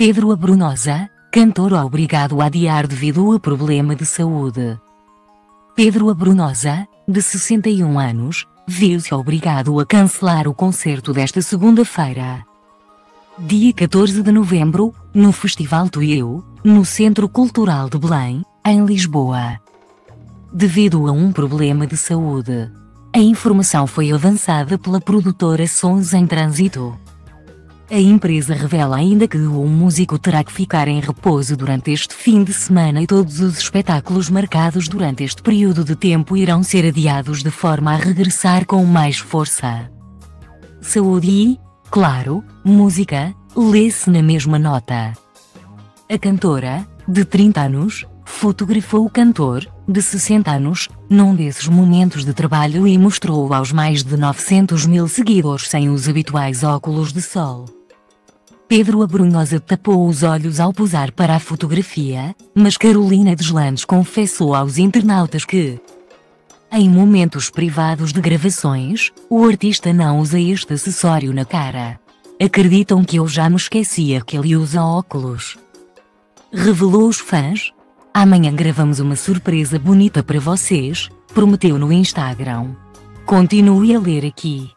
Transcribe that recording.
Pedro Abrunosa, cantor obrigado a adiar devido a problema de saúde. Pedro Abrunosa, de 61 anos, viu-se obrigado a cancelar o concerto desta segunda-feira. Dia 14 de novembro, no Festival Tuiu, no Centro Cultural de Belém, em Lisboa. Devido a um problema de saúde. A informação foi avançada pela produtora Sons em Trânsito. A empresa revela ainda que o músico terá que ficar em repouso durante este fim de semana e todos os espetáculos marcados durante este período de tempo irão ser adiados de forma a regressar com mais força. Saúde e, claro, música, lê-se na mesma nota. A cantora, de 30 anos, fotografou o cantor, de 60 anos, num desses momentos de trabalho e mostrou-o aos mais de 900 mil seguidores sem os habituais óculos de sol. Pedro Abrunhosa tapou os olhos ao posar para a fotografia, mas Carolina Deslandes confessou aos internautas que, em momentos privados de gravações, o artista não usa este acessório na cara. Acreditam que eu já me esquecia que ele usa óculos. Revelou os fãs. Amanhã gravamos uma surpresa bonita para vocês, prometeu no Instagram. Continue a ler aqui.